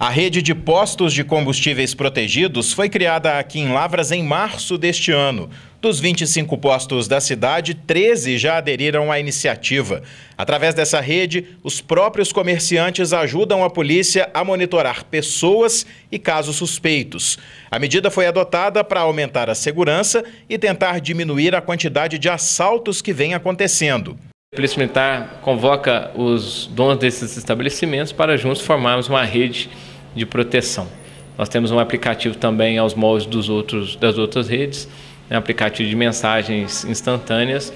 A rede de postos de combustíveis protegidos foi criada aqui em Lavras em março deste ano. Dos 25 postos da cidade, 13 já aderiram à iniciativa. Através dessa rede, os próprios comerciantes ajudam a polícia a monitorar pessoas e casos suspeitos. A medida foi adotada para aumentar a segurança e tentar diminuir a quantidade de assaltos que vem acontecendo. A Polícia Militar convoca os donos desses estabelecimentos para juntos formarmos uma rede de proteção. Nós temos um aplicativo também aos moldes dos outros, das outras redes, um aplicativo de mensagens instantâneas,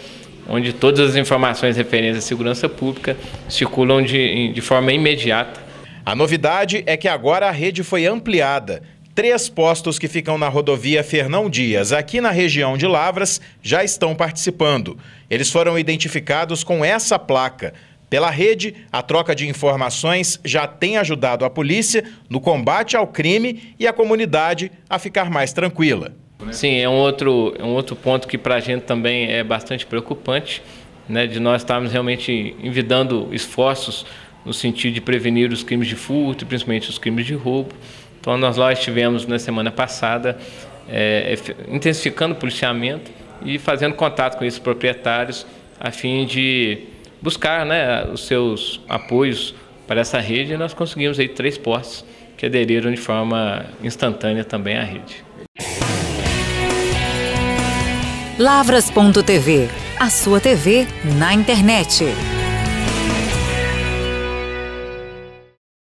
onde todas as informações referentes à segurança pública circulam de, de forma imediata. A novidade é que agora a rede foi ampliada. Três postos que ficam na rodovia Fernão Dias, aqui na região de Lavras, já estão participando. Eles foram identificados com essa placa. Pela rede, a troca de informações já tem ajudado a polícia no combate ao crime e a comunidade a ficar mais tranquila. Sim, é um outro, é um outro ponto que para a gente também é bastante preocupante, né, de nós estarmos realmente envidando esforços no sentido de prevenir os crimes de furto, principalmente os crimes de roubo. Então, nós lá estivemos na semana passada é, intensificando o policiamento e fazendo contato com esses proprietários a fim de buscar né, os seus apoios para essa rede e nós conseguimos aí três postos que aderiram de forma instantânea também à rede. Lavras.tv, a sua TV na internet.